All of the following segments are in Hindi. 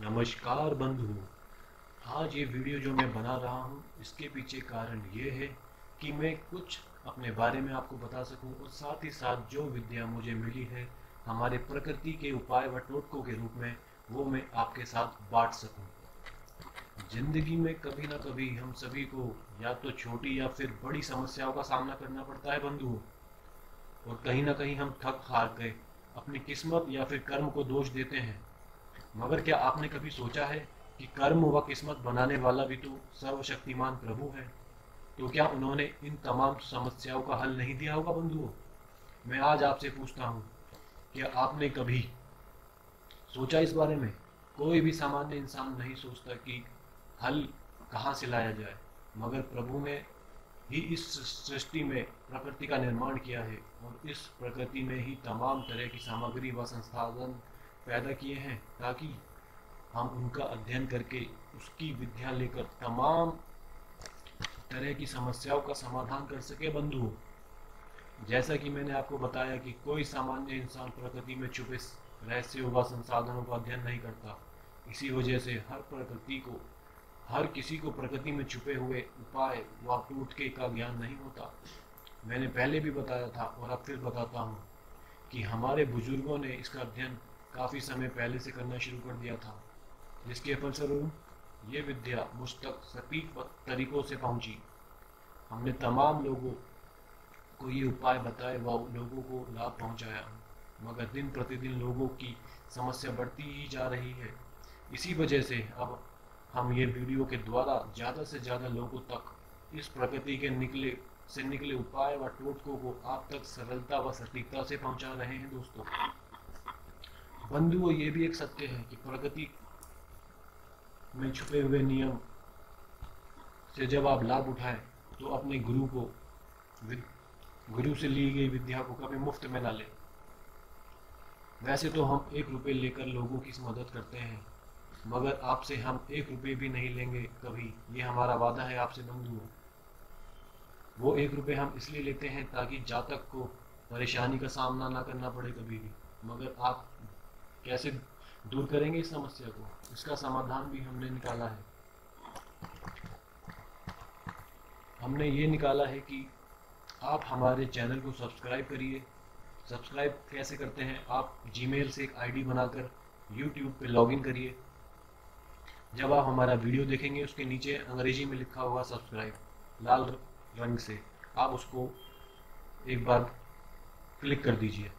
नमस्कार बंधु। आज ये वीडियो जो मैं बना रहा हूँ, इसके पीछे कारण ये है कि मैं कुछ अपने बारे में आपको बता सकूँ और साथ ही साथ जो विद्या मुझे मिली है, हमारे प्रकृति के उपाय व टोटकों के रूप में, वो मैं आपके साथ बांट सकूँ। ज़िंदगी में कभी ना कभी हम सभी को या तो छोटी या फिर बड़ी समस्याओं का सामना करना पड़ता है बंधुओं और कहीं ना कहीं हम थक हार गए अपनी किस्मत या फिर कर्म को दोष देते हैं। मगर क्या आपने कभी सोचा है कि कर्म व किस्मत बनाने वाला भी तो सर्वशक्तिमान प्रभु है? तो क्या उन्होंने इन तमाम समस्याओं का हल नहीं दिया होगा बंधुओं? मैं आज आपसे पूछता हूँ, क्या आपने कभी सोचा इस बारे में? कोई भी सामान्य इंसान नहीं सोचता कि हल कहाँ से लाया जाए, मगर प्रभु ने ही इस सृष्टि में प्रकृति का निर्माण किया है और इस प्रकृति में ही तमाम तरह की सामग्री व संसाधन पैदा किए हैं ताकि हम उनका अध्ययन करके उसकी विद्या लेकर तमाम तरह की समस्याओं का समाधान कर सके बंधु। जैसा कि मैंने आपको बताया कि कोई सामान्य इंसान प्रकृति में छुपे रहस्यों व संसाधनों का अध्ययन नहीं करता। इसी वजह से हर प्रकृति को, हर किसी को प्रकृति में छुपे हुए उपाय व टूटके का ज्ञान नहीं होता। मैंने पहले भी बताया था और अब फिर बताता हूँ कि हमारे बुज़ुर्गों ने इसका अध्ययन काफ़ी समय पहले से करना शुरू कर दिया था। जिसके फलस्वरूप, ये विद्या मुझ तक सटीक तरीकों से पहुँची। हमने तमाम लोगों को ये उपाय बताए व लोगों को लाभ पहुँचाया। मगर दिन प्रतिदिन लोगों की समस्या बढ़ती ही जा रही है। इसी वजह से अब हम ये वीडियो के द्वारा ज़्यादा से ज़्यादा लोगों तक इस प्रकृति के निकले, से निकले उपाय व टोटकों को आप तक सरलता व सटीकता से पहुँचा रहे हैं, दोस्तों। बंधुओं ये भी एक सत्य है कि प्रगति में छुपे हुए नियम से जब आप लाभ उठाएँ तो अपने गुरु को गुरु से ली गई विद्या को कभी मुफ़्त में ना लें। वैसे तो हम एक रुपये लेकर लोगों की मदद करते हैं, मगर आपसे हम एक रुपये भी नहीं लेंगे कभी। ये हमारा वादा है आपसे बंधुओं वो एक रुपये हम इसलिए लेते हैं ताकि जातक को परेशानी का सामना ना करना पड़े कभी भी। मगर आप कैसे दूर करेंगे इस समस्या को? इसका समाधान भी हमने निकाला है। हमने ये निकाला है कि आप हमारे चैनल को सब्सक्राइब करिए। सब्सक्राइब कैसे करते हैं? आप जीमेल से एक आईडी बनाकर यूट्यूब पे लॉगिन करिए। जब आप हमारा वीडियो देखेंगे, उसके नीचे अंग्रेज़ी में लिखा होगा सब्सक्राइब लाल रंग से, आप उसको एक बार क्लिक कर दीजिए।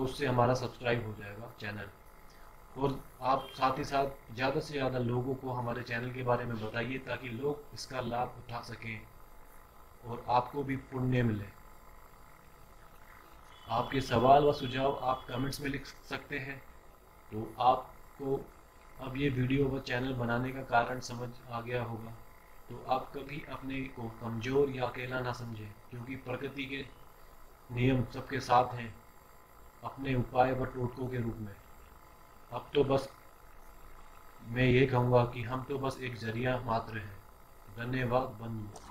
तो उससे हमारा सब्सक्राइब हो जाएगा चैनल और आप साथ ही साथ ज़्यादा से ज़्यादा लोगों को हमारे चैनल के बारे में बताइए ताकि लोग इसका लाभ उठा सकें और आपको भी पुण्य मिले। आपके सवाल व सुझाव आप कमेंट्स में लिख सकते हैं। तो आपको अब ये वीडियो व चैनल बनाने का कारण समझ आ गया होगा। तो आप कभी अपने को कमज़ोर या अकेला ना समझें, क्योंकि प्रकृति के नियम सबके साथ हैं। अपने उपाय व टोटकों के रूप में। अब तो बस मैं ये कहूँगा कि हम तो बस एक ज़रिया मात्र हैं। धन्यवाद बंधु।